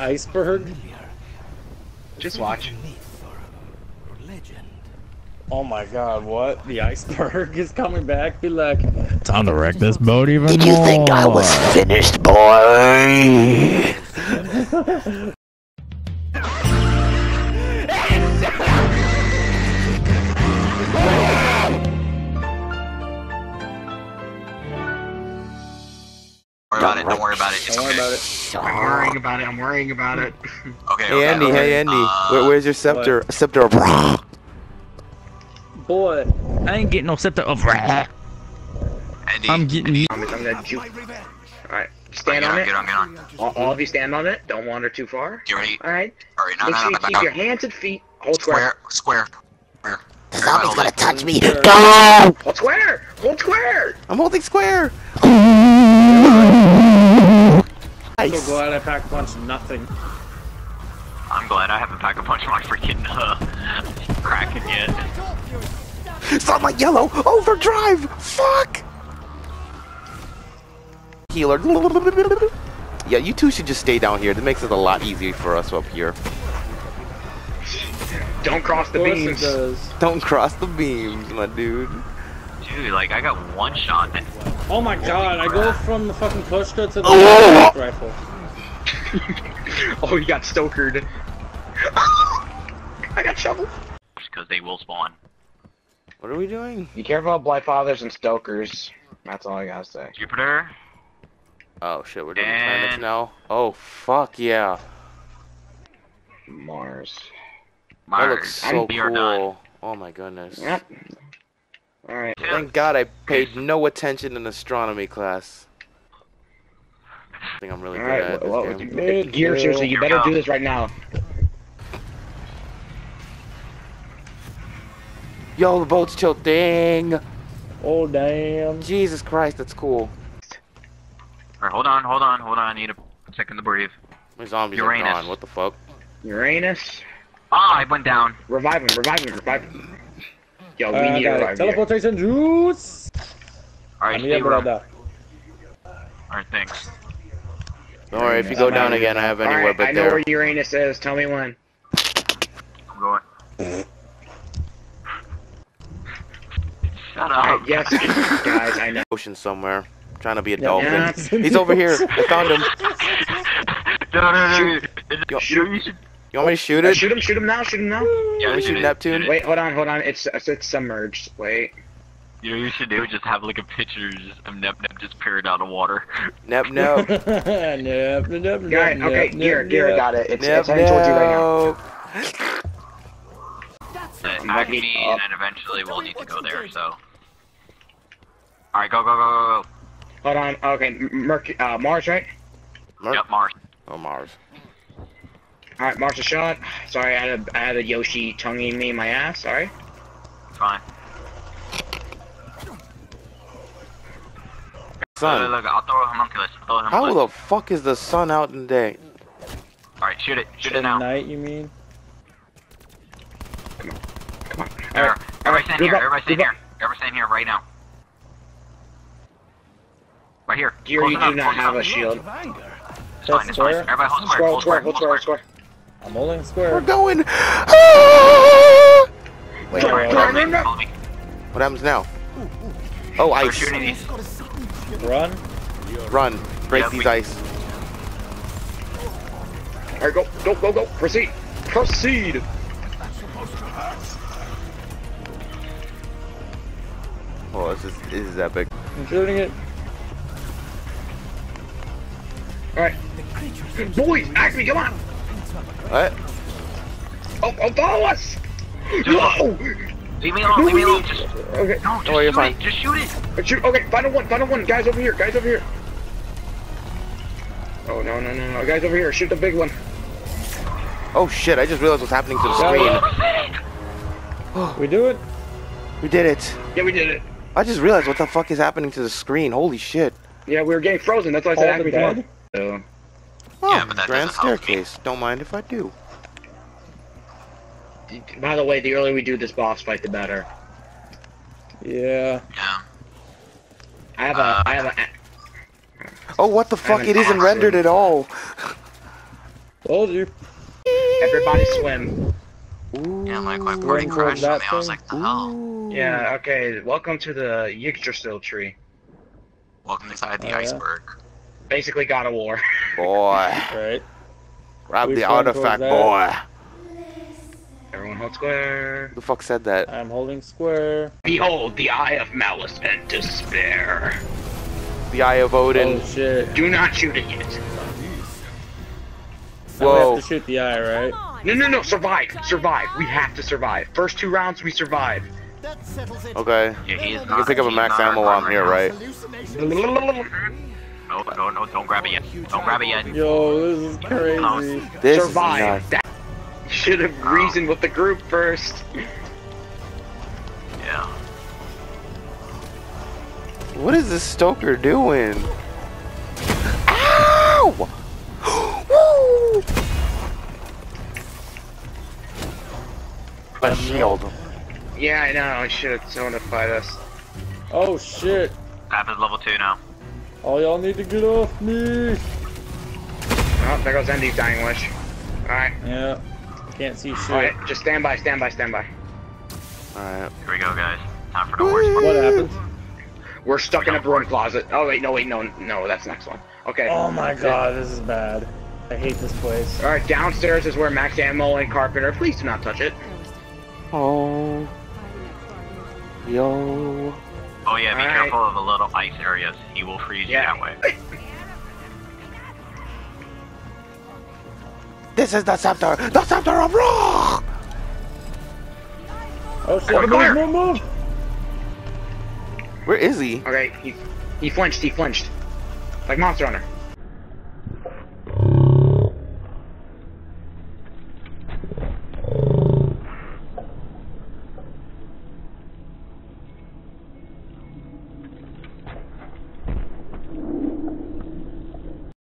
iceberg? Just watch. Oh my god, what? The iceberg is coming back? Be like, Time to wreck this boat even Did you think I was finished, boy? Worry about it. Don't worry about it. It's don't worry okay. about it. I'm worrying about it. I'm worrying about it. Okay. Hey okay, Andy, okay. hey Andy, Uh, Where, where's your scepter? Scepter of Boy, I ain't getting no scepter of wrath. Andy. I'm getting you. I'm, I'm gonna juke. Alright, Alright, stand get on on, it. get on, get on. All, all of you stand on it. Don't wander too far. Get ready. Alright. Alright, no, Make no, sure no, you no, keep no. your hands and feet. Hold square. Square, square, square. The zombie's gonna touch me. Sure. No! Hold square. Hold square. I'm holding square. I'm so glad I packed punch nothing. I'm glad I haven't packed a punch my freaking uh, Kraken yet. It's on my yellow overdrive. Fuck. Healer. Yeah, you two should just stay down here. That makes it a lot easier for us up here. Don't cross the beams. Don't cross the beams, my dude. Dude, like I got one shot. That Oh my god, I go from the fucking pushka to the Oh! rifle. Oh, you got stokered. I got shoveled. because they will spawn. What are we doing? Be careful of blight fathers and stokers. That's all I gotta say. Jupiter. Oh shit, we're doing And- planets now. Oh fuck yeah. Mars. Mars. That looks so we are done. cool. Oh my goodness. Yep. Alright. Thank God I paid no attention in astronomy class. I think I'm really good Alright, at well, this well, game. Gear, seriously, you better do this right now. Yo, the boat's tilting. Oh damn. Jesus Christ, that's cool. Alright, hold on, hold on, hold on. I need a second to breathe. My zombies Uranus. are gone. What the fuck? Uranus. Ah, I went down. Revive him, revive him, revive him. Yo, we Uh, need to got it. revive you. Teleportation juice! Alright, Amiga stay room. brother. Alright, thanks. Don't worry, if you go down again, I have anywhere Alright, but I know there. where Uranus is. Tell me when. I'm going. Shut up. Alright, yes, guys, I know. Ocean somewhere. trying to be a Yeah, dolphin. He's over here. I found him. no, no, no. Yo- You, you want me to shoot Uh, it? shoot him, shoot him now, shoot him now. Yeah, Let me shoot shoot it, Neptune. Wait, hold on, hold on. It's it's submerged. Wait. You know, what you should do just have like a picture just of Nep Nep just peered out of water. Nep, nep. Nep, nep, nep, Guy, nep, okay, nep, Gear, nep, Gear nep. got it. It's, Nep, it's heading towards you right now. nep. That I'm Acme, looking up. and then eventually we'll need to go there. So. All right, go, go, go, go, go. Hold on. Okay, Merc, uh, Mars, right? Mer- Yep, Mars. Oh, Mars. All right, Mars a shot. Sorry, I had a, I had a Yoshi tonguing me in my ass. Sorry. Fine. Look, Sun. look, I'll throw a homunculus. I'll throw a How the fuck is the sun out in the day? All right, shoot it. Shoot it At now. night, you mean? Come on. All There. right. All Everybody stand here. up, Everybody stand here. Everybody stand here right now. Right here. Gear, you enough, do not have a shield. It's fine. It's fine. square? Everybody hold square. Square, Hold square, square. hold square, square. I'm holding We're going. Ah! Wait, Square, what square, Follow me, no, no. follow me. happens now? Oh, ice. Run. Run. Break Yeah, these we- ice. All right, go, go, go, go. Proceed. Proceed. Oh, this is, this is epic. I'm shooting it. All right. Boys, Acme, come on. What? Oh, oh, follow us. No. Leave me alone. Leave me alone. Just Okay. no. Just Oh, you're shoot fine. it. Just shoot it. Uh, Shoot. Okay, final one, final one. Guys over here, guys over here. Oh, no, no, no, no. Guys over here, shoot the big one. Oh shit, I just realized what's happening to the Yeah, screen. We do it? We did it. Yeah, we did it. I just realized what the fuck is happening to the screen. Holy shit. Yeah, we were getting frozen. That's why I said All Acme, Oh, Yeah, but that grand doesn't help me. staircase. Don't mind if I do. by the way, the earlier we do this boss fight, the better. Yeah. Yeah. I have a, Uh, I have a. Oh, what the fuck? It isn't rendered at all. Told you. Everybody swim. Ooh. Yeah, like my Ooh, party crashed on me. that I was like, the hell? Ooh. Yeah, okay. Welcome to the Yggdrasil tree. Welcome inside the Oh, yeah. iceberg. Basically God of War. Boy. Right. Grab Which the artifact, boy. Everyone hold square. Who the fuck said that? I'm holding square. Behold the eye of malice and despair. The Eye of Odin. Oh shit. Do not shoot it yet. Now we Whoa. have to shoot the eye, right? No, no, no. Survive. Survive. We have to survive. First two rounds, we survive. Okay. Yeah, You can pick up a max ammo while I'm here, right? No, no, no, don't grab it yet. Don't grab it yet. Yo, this is crazy. This survive. is That should have oh. reasoned with the group first. Yeah. What is this Stoker doing? Ow! Woo! A shield. Yeah, I know. I should have notified us. Oh shit. Tap is level two now. All y'all need to get off me. Oh, there goes Andy's dying wish. Alright. Yeah. Can't see shit. Alright, just stand by, stand by, stand by. Alright. Here we go, guys. Time for the worst part. What happened? We're stuck in a broom closet. Oh wait, no, wait, no, no, that's the next one. Okay. Oh my god, this is bad. I hate this place. Alright, downstairs is where Max Ammo and Carpenter. Please do not touch it. Oh. Yo. Oh yeah, be Alright. careful of the little ice areas. He will freeze Yeah. you that way. This is the scepter! The scepter of Ra! Oh shit, Quick, move, clear. move, move! Where is he? Okay, he he flinched, he flinched. Like Monster Hunter.